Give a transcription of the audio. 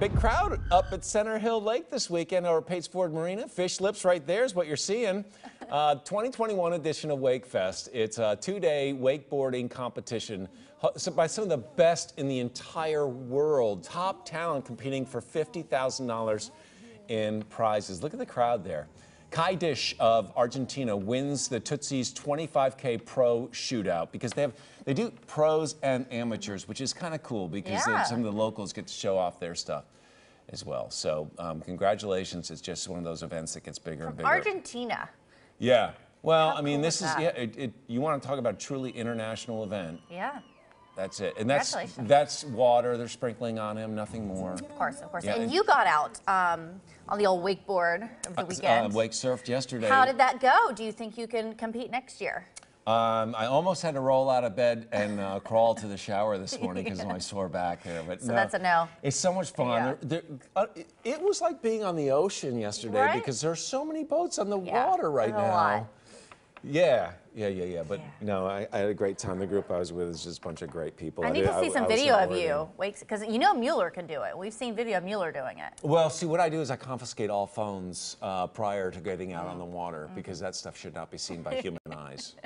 Big crowd up at Center Hill Lake this weekend over at Pates Ford Marina. Fish lips right there is what you're seeing. Uh, 2021 edition of Wakefest. It's a two-day wakeboarding competition by some of the best in the entire world. Top talent competing for $50,000 in prizes. Look at the crowd there. Kai Dish of Argentina wins the Tootsie's 25K Pro Shootout because they have they do pros and amateurs, which is kind of cool because yeah. some of the locals get to show off their stuff as well. So um, congratulations! It's just one of those events that gets bigger From and bigger. Argentina. Yeah. Well, How I mean, cool this is is yeah. It, it, you want to talk about a truly international event? Yeah. That's it, and that's that's water. They're sprinkling on him, nothing more. Of course, of course. Yeah, and and- you got out um, on the old wakeboard of the Uh, weekend. wake surfed yesterday. How did that go? Do you think you can compete next year? Um, I almost had to roll out of bed and uh, crawl to the shower this morning because of my sore back there. But So that's a no. It's so much fun. Yeah. Uh, it- was like being on the ocean yesterday Right? because there's so many boats on the Yeah, water right now. Yeah, yeah, yeah, yeah. But Yeah. no, I, I had a great time. The group I was with is just a bunch of great people. I need did- to see some I was video of you. Wakes, because you know Mueller can do it. We've seen video of Mueller doing it. Well, see, what I do is I confiscate all phones uh, prior to getting out on the water Mm-hmm. because that stuff should not be seen by human eyes.